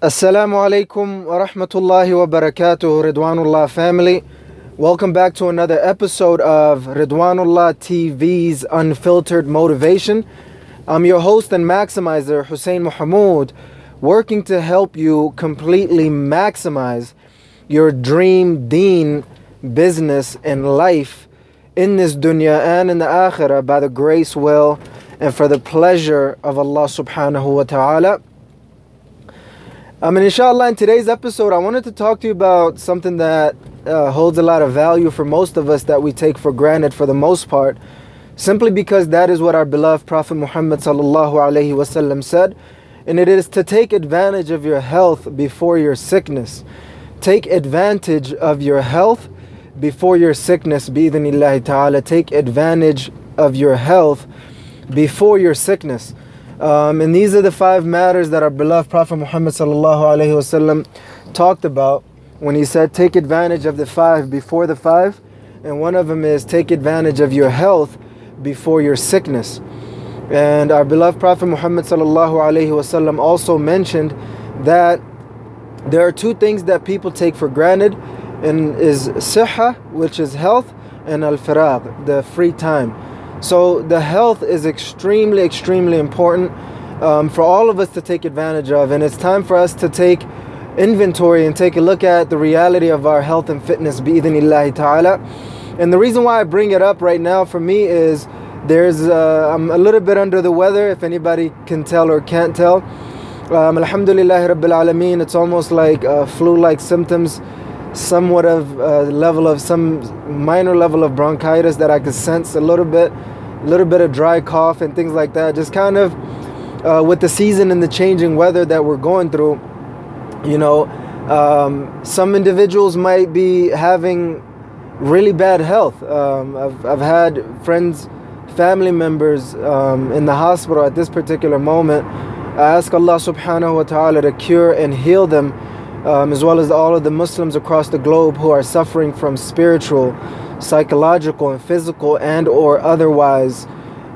Assalamu alaikum wa rahmatullahi wa barakatuh, Ridwanullah family. Welcome back to another episode of Ridwanullah TV's Unfiltered Motivation. I'm your host and maximizer, Hussein Mohamud, working to help you completely maximize your dream deen, business, and life in this dunya and in the akhirah by the grace, will, and for the pleasure of Allah subhanahu wa ta'ala. Um, and inshallah, in today's episode, I wanted to talk to you about something that uh, holds a lot of value for most of us that we take for granted for the most part, simply because that is what our beloved Prophet Muhammad said, and it is to take advantage of your health before your sickness. Take advantage of your health before your sickness, bi'idhnillahi ta'ala. Take advantage of your health before your sickness. Um, and these are the five matters that our beloved Prophet Muhammad wasallam talked about when he said, "Take advantage of the five before the five. and one of them is take advantage of your health before your sickness. And our beloved Prophet Muhammad wasallam also mentioned that there are two things that people take for granted, and is siha, which is health, and al farag, the free time. So the health is extremely, extremely important um, for all of us to take advantage of. And it's time for us to take inventory and take a look at the reality of our health and fitness, bi'idhnillahi ta'ala. And the reason why I bring it up right now for me is there's, uh, I'm a little bit under the weather, if anybody can tell or can't tell. Um, Alhamdulillah Rabbil Alameen, it's almost like uh, flu-like symptoms somewhat of a level of some minor level of bronchitis that I could sense a little bit, a little bit of dry cough and things like that. Just kind of uh, with the season and the changing weather that we're going through, you know, um, some individuals might be having really bad health. Um, I've, I've had friends, family members um, in the hospital at this particular moment. I ask Allah subhanahu wa ta'ala to cure and heal them um, as well as all of the Muslims across the globe who are suffering from spiritual, psychological, and physical, and or otherwise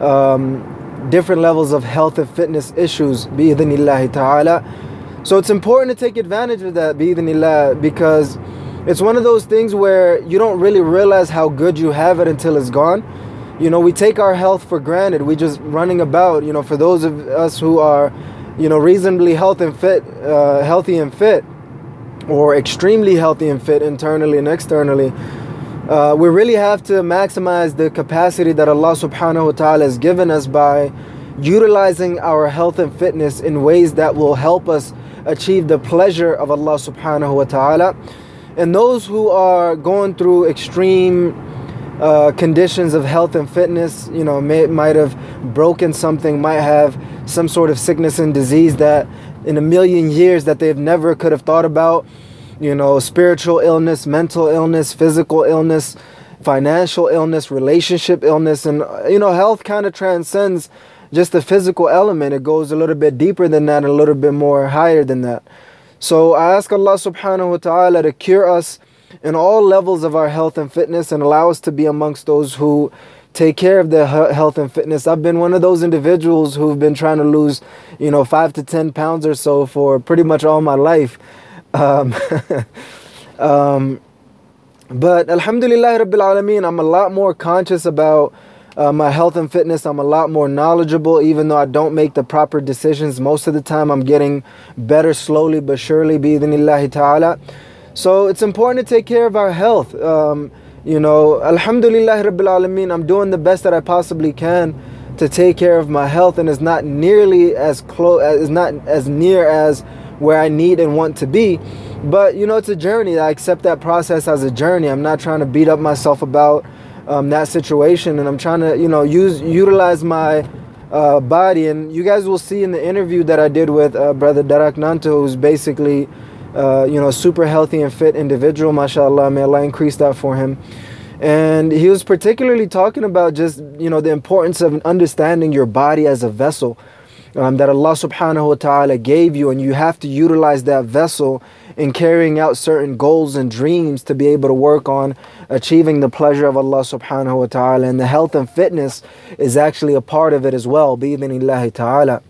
um, different levels of health and fitness issues. Bi'idhnillahi ta'ala. So it's important to take advantage of that, bi'idhnillah, because it's one of those things where you don't really realize how good you have it until it's gone. You know, we take our health for granted. We just running about. You know, for those of us who are, you know, reasonably health and fit, uh, healthy and fit, or extremely healthy and fit internally and externally, uh, we really have to maximize the capacity that Allah subhanahu wa ta'ala has given us by utilizing our health and fitness in ways that will help us achieve the pleasure of Allah subhanahu wa ta'ala. And those who are going through extreme uh, conditions of health and fitness, you know, may, might have broken something, might have some sort of sickness and disease that in a million years that they've never could have thought about. You know, spiritual illness, mental illness, physical illness, financial illness, relationship illness, and you know, health kind of transcends just the physical element. It goes a little bit deeper than that, a little bit more higher than that. So I ask Allah subhanahu wa ta'ala to cure us in all levels of our health and fitness and allow us to be amongst those who take care of their health and fitness. I've been one of those individuals who've been trying to lose, you know, five to 10 pounds or so for pretty much all my life. Um, um, but Alhamdulillah Rabbil Alameen, I'm a lot more conscious about uh, my health and fitness. I'm a lot more knowledgeable, even though I don't make the proper decisions. Most of the time, I'm getting better slowly but surely, bi'idhnillahi ta'ala. So it's important to take care of our health. Um, you know, Alhamdulillah Rabbil Alameen, I'm doing the best that I possibly can to take care of my health and it's not nearly as close, is not as near as where I need and want to be. But you know, it's a journey. I accept that process as a journey. I'm not trying to beat up myself about um, that situation, and I'm trying to, you know, use utilize my uh, body. And you guys will see in the interview that I did with uh, Brother Darak Nanto, who's basically uh, you know, super healthy and fit individual, mashallah. May Allah increase that for him. And he was particularly talking about just, you know, the importance of understanding your body as a vessel um, that Allah subhanahu wa ta'ala gave you. And you have to utilize that vessel in carrying out certain goals and dreams to be able to work on achieving the pleasure of Allah subhanahu wa ta'ala. And the health and fitness is actually a part of it as well, bi ta'ala.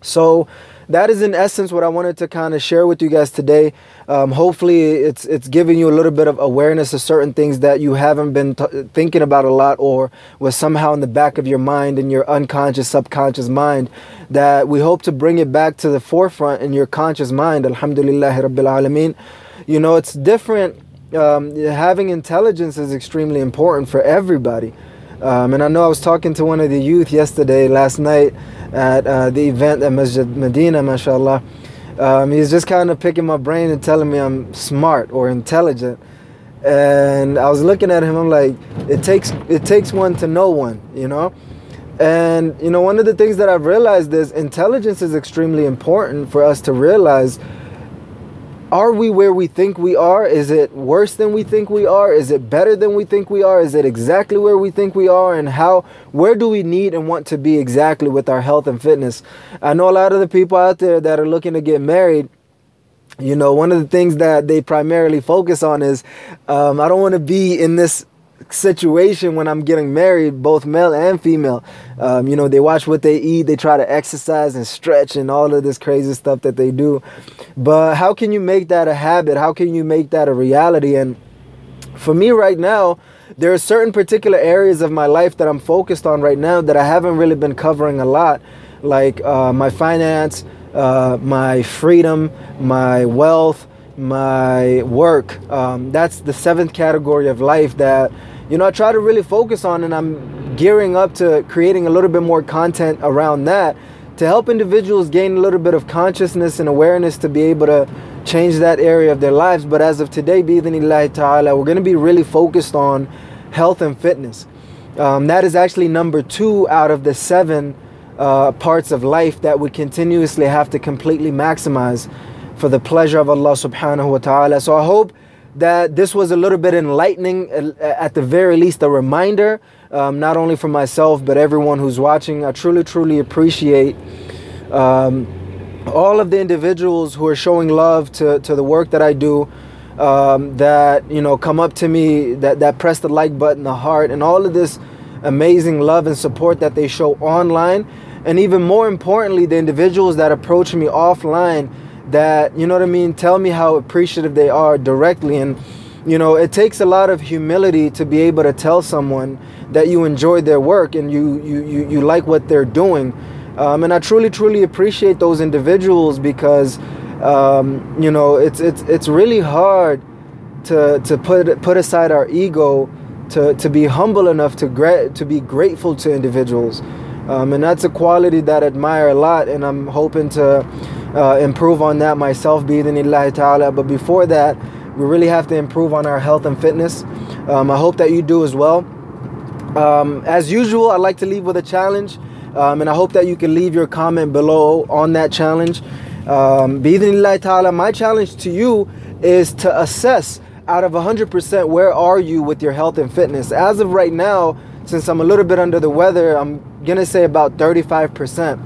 So, that is in essence what I wanted to kind of share with you guys today. Um, hopefully, it's it's giving you a little bit of awareness of certain things that you haven't been t- thinking about a lot, or was somehow in the back of your mind, in your unconscious, subconscious mind. That we hope to bring it back to the forefront in your conscious mind. Alhamdulillah, Rabbil Alameen. You know, it's different. Um, having intelligence is extremely important for everybody. Um, and I know I was talking to one of the youth yesterday, last night, at uh, the event at Masjid Medina, mashallah. Um, he's just kind of picking my brain and telling me I'm smart or intelligent. And I was looking at him, I'm like, it takes it takes one to know one, you know? And you know, one of the things that I've realized is intelligence is extremely important for us to realize are we where we think we are? Is it worse than we think we are? Is it better than we think we are? Is it exactly where we think we are? And how, where do we need and want to be exactly with our health and fitness? I know a lot of the people out there that are looking to get married. You know, one of the things that they primarily focus on is um, I don't want to be in this situation when I'm getting married, both male and female. Um, you know, they watch what they eat, they try to exercise and stretch and all of this crazy stuff that they do. But how can you make that a habit? How can you make that a reality? And for me right now, there are certain particular areas of my life that I'm focused on right now that I haven't really been covering a lot, like uh, my finance, uh, my freedom, my wealth, my work. Um, that's the seventh category of life that you know I try to really focus on, and I'm gearing up to creating a little bit more content around that to help individuals gain a little bit of consciousness and awareness to be able to change that area of their lives. But as of today, we're going to be really focused on health and fitness. Um, that is actually number two out of the seven uh, parts of life that we continuously have to completely maximize for the pleasure of Allah subhanahu wa ta'ala. So I hope that this was a little bit enlightening, uh, at the very least, a reminder, um, not only for myself, but everyone who's watching. I truly, truly appreciate um, all of the individuals who are showing love to, to the work that I do. Um, that you know come up to me that that press the like button the heart and all of this amazing love and support that they show online and even more importantly the individuals that approach me offline that you know what I mean tell me how appreciative they are directly. And you know it takes a lot of humility to be able to tell someone that you enjoy their work and you you you, you like what they're doing. Um, and I truly truly appreciate those individuals because um, you know it's it's it's really hard to to put put aside our ego to to be humble enough to gra- to be grateful to individuals. Um, and that's a quality that I admire a lot and I'm hoping to uh, improve on that myself, bi'idhnillahi ta'ala. But before that, we really have to improve on our health and fitness. Um, I hope that you do as well. Um, as usual, I'd like to leave with a challenge. Um, and I hope that you can leave your comment below on that challenge. Um, ta'ala, my challenge to you is to assess out of 100% where are you with your health and fitness. As of right now, since I'm a little bit under the weather, I'm gonna say about 35%.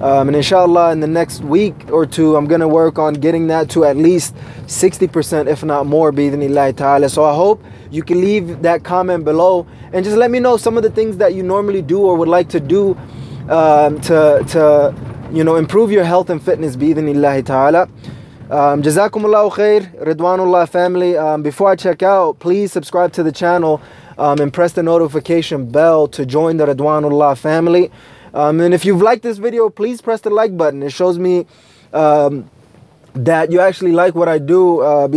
Um, and inshallah, in the next week or two, I'm going to work on getting that to at least 60%, if not more, bi'idhnillahi ta'ala. So I hope you can leave that comment below and just let me know some of the things that you normally do or would like to do um, to, to, you know, improve your health and fitness, bi'idhnillahi ta'ala. Um, Jazakumullahu khair, Ridwanullah family. Um, before I check out, please subscribe to the channel um, and press the notification bell to join the Ridwanullah family. Um, and if you've liked this video, please press the like button. It shows me um, that you actually like what I do, uh,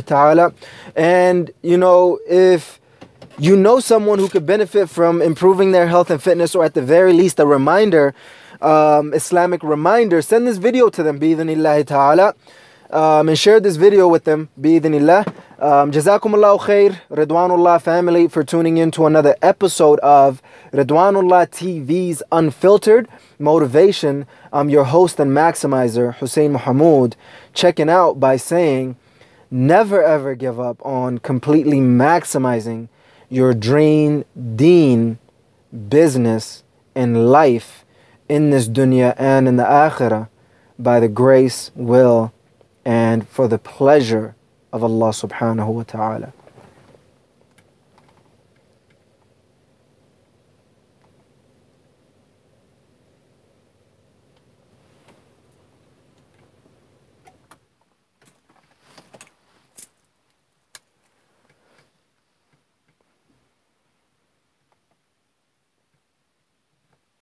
ta'ala. And, you know, if you know someone who could benefit from improving their health and fitness, or at the very least, a reminder, um, Islamic reminder, send this video to them, bi'idhnillahi ta'ala um, and share this video with them, bi'idhnillah. Um, Jazakumullahu khair, Ridwanullah family, for tuning in to another episode of Ridwanullah TV's Unfiltered Motivation. I'm your host and maximizer, Hussein Mohamud, checking out by saying, never ever give up on completely maximizing your dream, deen, business, and life in this dunya and in the akhirah by the grace, will, and for the pleasure of Allah subhanahu wa ta'ala.